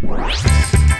Música